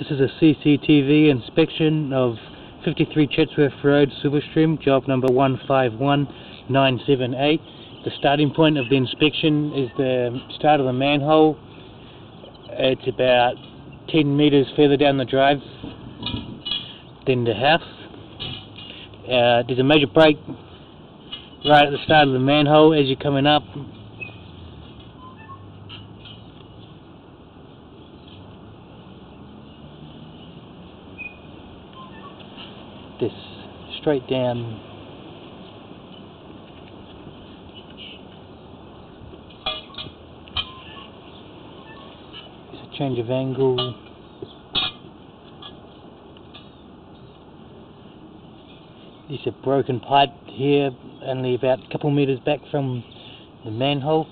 This is a CCTV inspection of 53 Chatsworth Road, Silverstream, job number 151978. The starting point of the inspection is the start of the manhole. It's about 10 metres further down the drive than the house. Uh, there's a major break right at the start of the manhole as you're coming up. This straight down. It's a change of angle. There's a broken pipe here only about a couple meters back from the manhole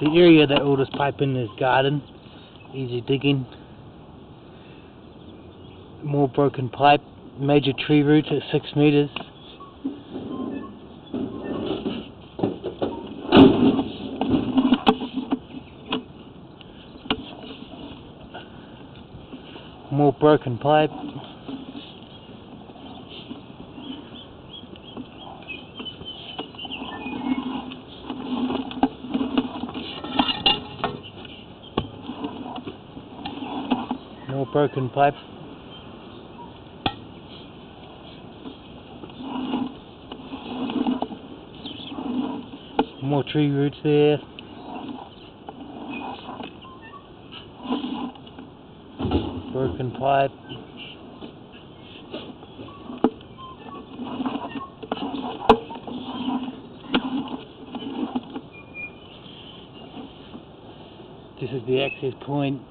The area that all this piping is garden, easy digging. More broken pipe, major tree roots at six meters. More broken pipe. More broken pipe. More tree roots there. Broken pipe. This is the access point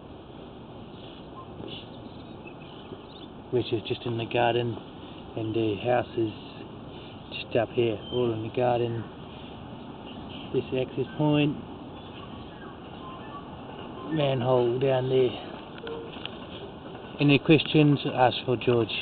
which is just in the garden and the house is just up here all in the garden. This access point manhole down there. Any questions ask for George